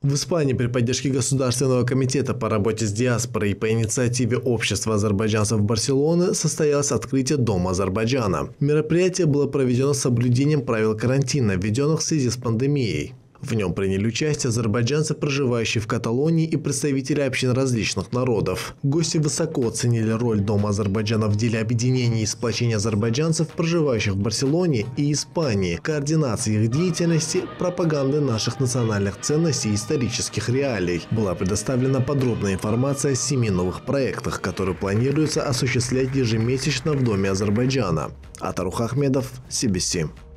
В Испании при поддержке Государственного комитета по работе с диаспорой и по инициативе Общества азербайджанцев Барселоны состоялось открытие Дома Азербайджана. Мероприятие было проведено с соблюдением правил карантина, введенных в связи с пандемией. В нем приняли участие азербайджанцы, проживающие в Каталонии и представители общин различных народов. Гости высоко оценили роль Дома Азербайджана в деле объединения и сплочения азербайджанцев, проживающих в Барселоне и Испании, координации их деятельности, пропаганды наших национальных ценностей и исторических реалий. Была предоставлена подробная информация о семи новых проектах, которые планируется осуществлять ежемесячно в Доме Азербайджана. Атарух Ахмедов, CBC.